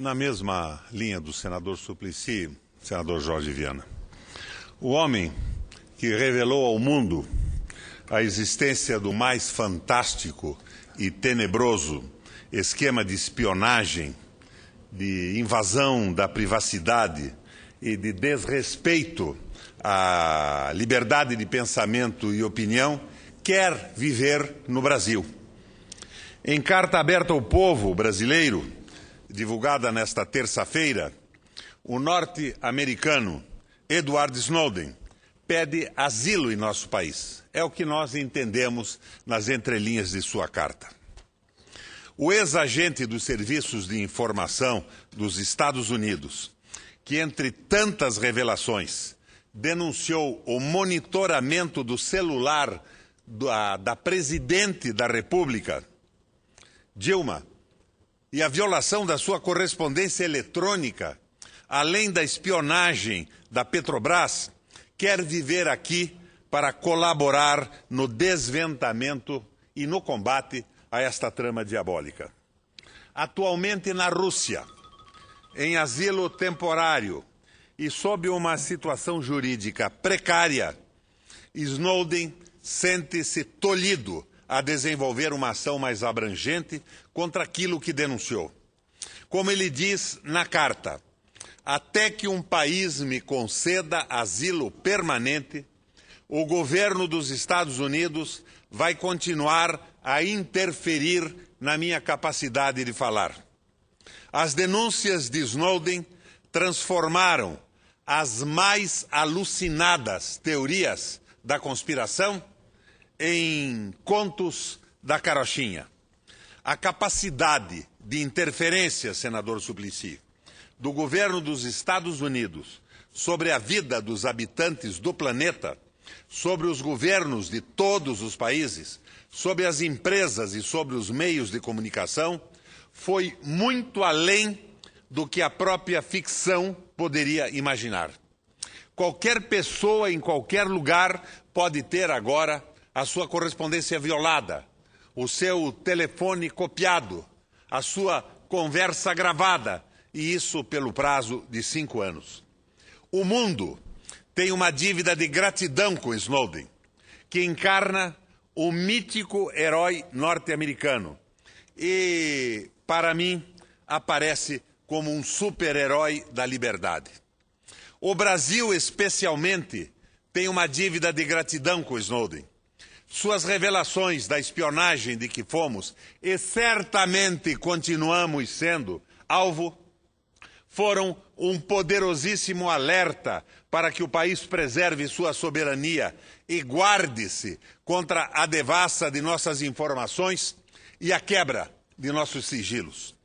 na mesma linha do senador Suplicy, senador Jorge Viana. O homem que revelou ao mundo a existência do mais fantástico e tenebroso esquema de espionagem, de invasão da privacidade e de desrespeito à liberdade de pensamento e opinião, quer viver no Brasil. Em carta aberta ao povo brasileiro, divulgada nesta terça-feira, o norte-americano Edward Snowden pede asilo em nosso país. É o que nós entendemos nas entrelinhas de sua carta. O ex-agente dos serviços de informação dos Estados Unidos, que entre tantas revelações denunciou o monitoramento do celular da, da presidente da República, Dilma, e a violação da sua correspondência eletrônica, além da espionagem da Petrobras, quer viver aqui para colaborar no desventamento e no combate a esta trama diabólica. Atualmente na Rússia, em asilo temporário e sob uma situação jurídica precária, Snowden sente-se tolhido a desenvolver uma ação mais abrangente contra aquilo que denunciou. Como ele diz na carta, até que um país me conceda asilo permanente, o governo dos Estados Unidos vai continuar a interferir na minha capacidade de falar. As denúncias de Snowden transformaram as mais alucinadas teorias da conspiração em contos da carochinha. A capacidade de interferência, senador Suplicy, do governo dos Estados Unidos sobre a vida dos habitantes do planeta, sobre os governos de todos os países, sobre as empresas e sobre os meios de comunicação, foi muito além do que a própria ficção poderia imaginar. Qualquer pessoa em qualquer lugar pode ter agora a sua correspondência violada, o seu telefone copiado, a sua conversa gravada, e isso pelo prazo de cinco anos. O mundo tem uma dívida de gratidão com Snowden, que encarna o mítico herói norte-americano e, para mim, aparece como um super-herói da liberdade. O Brasil, especialmente, tem uma dívida de gratidão com Snowden. Suas revelações da espionagem de que fomos e certamente continuamos sendo alvo foram um poderosíssimo alerta para que o país preserve sua soberania e guarde-se contra a devassa de nossas informações e a quebra de nossos sigilos.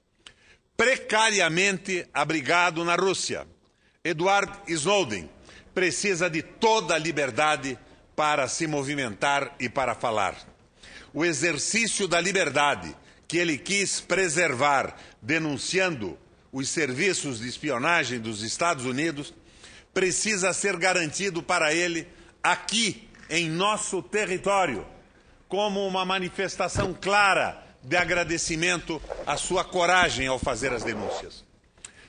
Precariamente abrigado na Rússia, Edward Snowden precisa de toda a liberdade para se movimentar e para falar. O exercício da liberdade que ele quis preservar, denunciando os serviços de espionagem dos Estados Unidos, precisa ser garantido para ele aqui, em nosso território, como uma manifestação clara de agradecimento à sua coragem ao fazer as denúncias.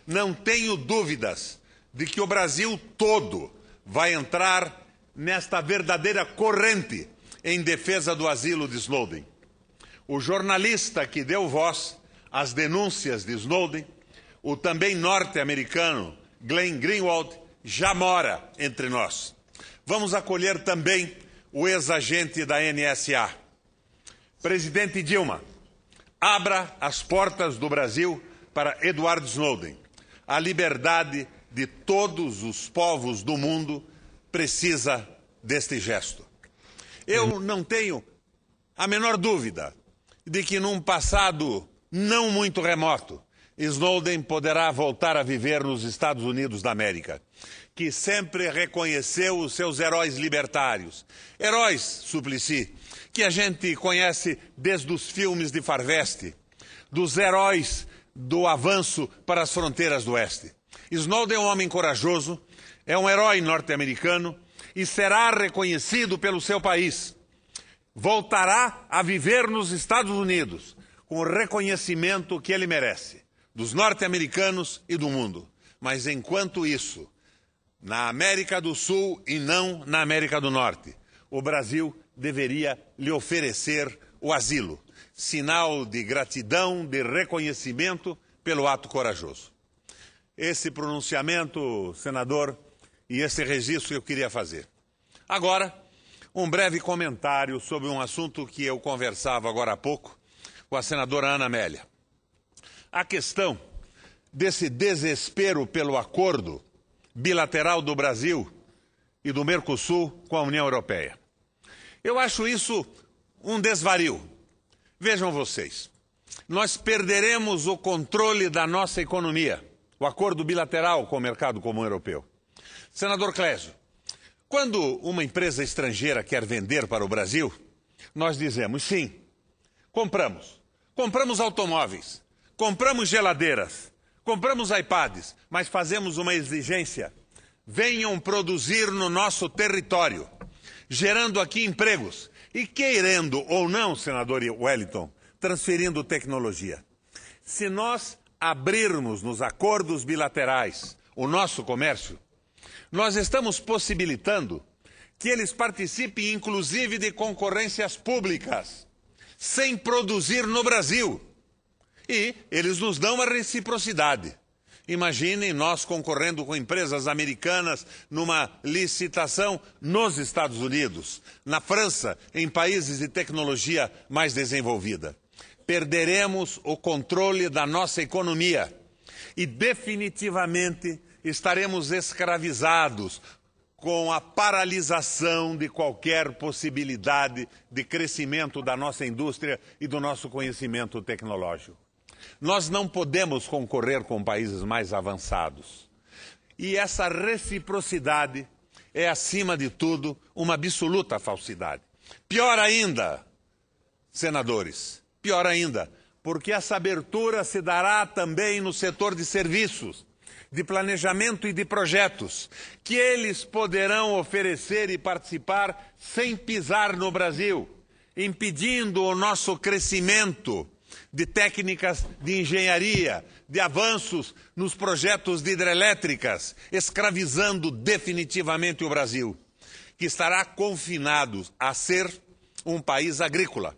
Não tenho dúvidas de que o Brasil todo vai entrar nesta verdadeira corrente em defesa do asilo de Snowden. O jornalista que deu voz às denúncias de Snowden o também norte-americano Glenn Greenwald já mora entre nós. Vamos acolher também o ex-agente da NSA. Presidente Dilma, abra as portas do Brasil para Edward Snowden. A liberdade de todos os povos do mundo precisa deste gesto. Eu não tenho a menor dúvida de que num passado não muito remoto, Snowden poderá voltar a viver nos Estados Unidos da América, que sempre reconheceu os seus heróis libertários. Heróis, Suplicy, que a gente conhece desde os filmes de Farveste, dos heróis do avanço para as fronteiras do Oeste. Snowden é um homem corajoso, é um herói norte-americano e será reconhecido pelo seu país. Voltará a viver nos Estados Unidos com o reconhecimento que ele merece dos norte-americanos e do mundo. Mas enquanto isso, na América do Sul e não na América do Norte, o Brasil deveria lhe oferecer o asilo, sinal de gratidão, de reconhecimento pelo ato corajoso. Esse pronunciamento, senador, e esse registro eu queria fazer. Agora, um breve comentário sobre um assunto que eu conversava agora há pouco com a senadora Ana Amélia. A questão desse desespero pelo acordo bilateral do Brasil e do Mercosul com a União Europeia. Eu acho isso um desvario. Vejam vocês, nós perderemos o controle da nossa economia, o acordo bilateral com o mercado comum europeu. Senador Clésio, quando uma empresa estrangeira quer vender para o Brasil, nós dizemos sim, compramos. Compramos automóveis, compramos geladeiras, compramos iPads, mas fazemos uma exigência. Venham produzir no nosso território, gerando aqui empregos e querendo ou não, senador Wellington, transferindo tecnologia. Se nós abrirmos nos acordos bilaterais o nosso comércio, nós estamos possibilitando que eles participem, inclusive, de concorrências públicas, sem produzir no Brasil. E eles nos dão a reciprocidade. Imaginem nós concorrendo com empresas americanas numa licitação nos Estados Unidos, na França, em países de tecnologia mais desenvolvida. Perderemos o controle da nossa economia e definitivamente estaremos escravizados com a paralisação de qualquer possibilidade de crescimento da nossa indústria e do nosso conhecimento tecnológico. Nós não podemos concorrer com países mais avançados. E essa reciprocidade é, acima de tudo, uma absoluta falsidade. Pior ainda, senadores, pior ainda, porque essa abertura se dará também no setor de serviços, de planejamento e de projetos, que eles poderão oferecer e participar sem pisar no Brasil, impedindo o nosso crescimento de técnicas de engenharia, de avanços nos projetos de hidrelétricas, escravizando definitivamente o Brasil, que estará confinado a ser um país agrícola,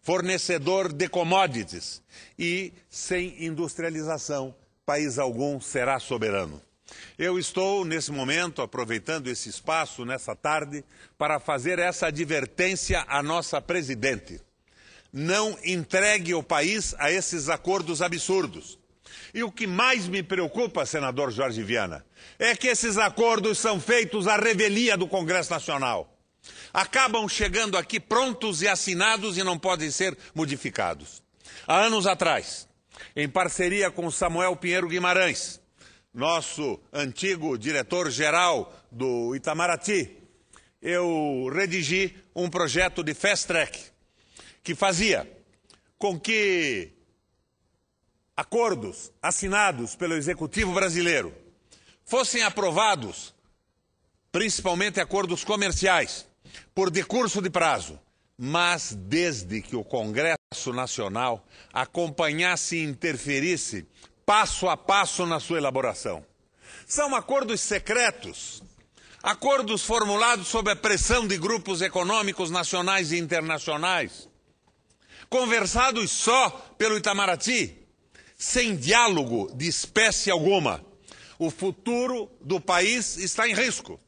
fornecedor de commodities e sem industrialização, país algum será soberano. Eu estou, nesse momento, aproveitando esse espaço, nessa tarde, para fazer essa advertência à nossa presidente não entregue o país a esses acordos absurdos. E o que mais me preocupa, senador Jorge Viana, é que esses acordos são feitos à revelia do Congresso Nacional. Acabam chegando aqui prontos e assinados e não podem ser modificados. Há anos atrás, em parceria com Samuel Pinheiro Guimarães, nosso antigo diretor-geral do Itamaraty, eu redigi um projeto de fast track que fazia com que acordos assinados pelo executivo brasileiro fossem aprovados, principalmente acordos comerciais, por decurso de prazo, mas desde que o Congresso Nacional acompanhasse e interferisse passo a passo na sua elaboração. São acordos secretos, acordos formulados sob a pressão de grupos econômicos nacionais e internacionais, conversados só pelo Itamaraty, sem diálogo de espécie alguma. O futuro do país está em risco.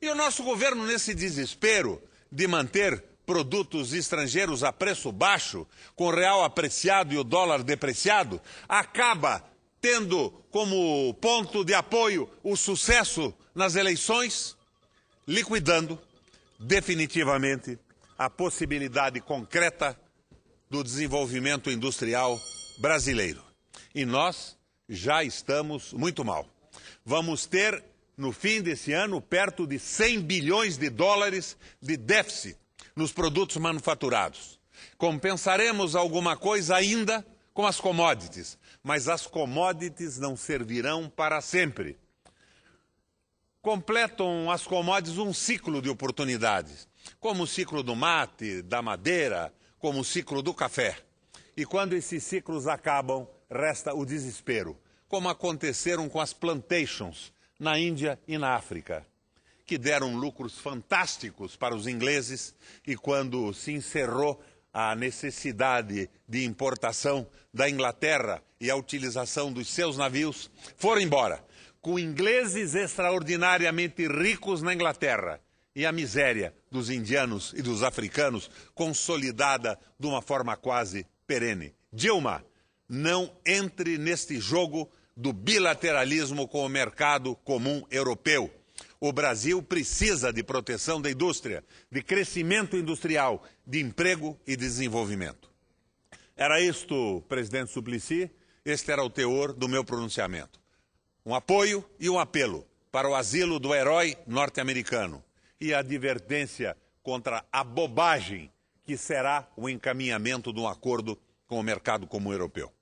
E o nosso governo, nesse desespero de manter produtos estrangeiros a preço baixo, com o real apreciado e o dólar depreciado, acaba tendo como ponto de apoio o sucesso nas eleições, liquidando definitivamente a possibilidade concreta do desenvolvimento industrial brasileiro. E nós já estamos muito mal. Vamos ter, no fim desse ano, perto de 100 bilhões de dólares de déficit nos produtos manufaturados. Compensaremos alguma coisa ainda com as commodities, mas as commodities não servirão para sempre. Completam as commodities um ciclo de oportunidades, como o ciclo do mate, da madeira, como o ciclo do café. E quando esses ciclos acabam, resta o desespero, como aconteceram com as plantations na Índia e na África, que deram lucros fantásticos para os ingleses e quando se encerrou a necessidade de importação da Inglaterra e a utilização dos seus navios, foram embora, com ingleses extraordinariamente ricos na Inglaterra e a miséria dos indianos e dos africanos consolidada de uma forma quase perene. Dilma, não entre neste jogo do bilateralismo com o mercado comum europeu. O Brasil precisa de proteção da indústria, de crescimento industrial, de emprego e desenvolvimento. Era isto, presidente Suplicy, este era o teor do meu pronunciamento. Um apoio e um apelo para o asilo do herói norte-americano e a advertência contra a bobagem que será o encaminhamento de um acordo com o mercado comum europeu.